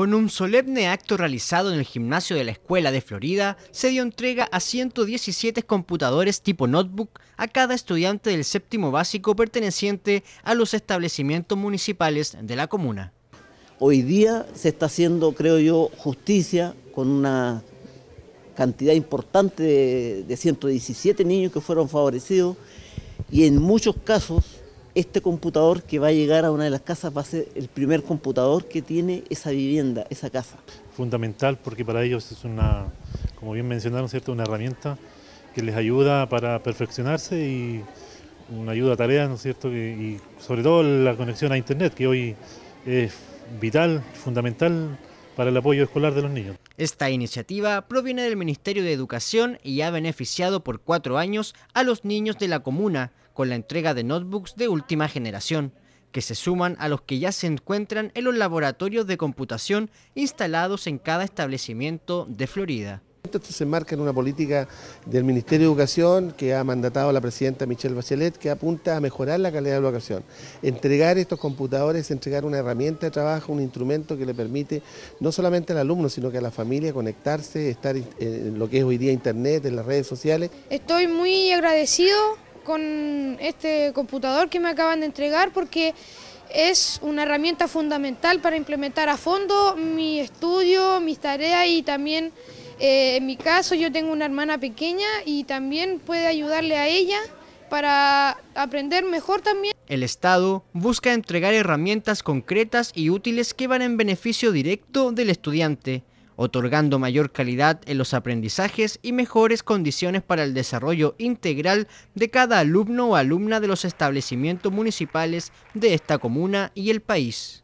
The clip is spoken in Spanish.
Con un solemne acto realizado en el gimnasio de la Escuela de Florida, se dio entrega a 117 computadores tipo notebook a cada estudiante del séptimo básico perteneciente a los establecimientos municipales de la comuna. Hoy día se está haciendo, creo yo, justicia con una cantidad importante de, de 117 niños que fueron favorecidos y en muchos casos este computador que va a llegar a una de las casas va a ser el primer computador que tiene esa vivienda, esa casa. Fundamental porque para ellos es una, como bien mencionaron, ¿cierto? una herramienta que les ayuda para perfeccionarse y una ayuda a tareas, ¿no es cierto? Y sobre todo la conexión a Internet, que hoy es vital, fundamental para el apoyo escolar de los niños. Esta iniciativa proviene del Ministerio de Educación y ha beneficiado por cuatro años a los niños de la comuna con la entrega de notebooks de última generación, que se suman a los que ya se encuentran en los laboratorios de computación instalados en cada establecimiento de Florida. Esto se enmarca en una política del Ministerio de Educación que ha mandatado la presidenta Michelle Bachelet que apunta a mejorar la calidad de la educación. Entregar estos computadores, entregar una herramienta de trabajo, un instrumento que le permite no solamente al alumno, sino que a la familia conectarse, estar en lo que es hoy día Internet, en las redes sociales. Estoy muy agradecido con este computador que me acaban de entregar porque es una herramienta fundamental para implementar a fondo mi estudio, mis tareas y también eh, en mi caso yo tengo una hermana pequeña y también puede ayudarle a ella para aprender mejor también. El Estado busca entregar herramientas concretas y útiles que van en beneficio directo del estudiante otorgando mayor calidad en los aprendizajes y mejores condiciones para el desarrollo integral de cada alumno o alumna de los establecimientos municipales de esta comuna y el país.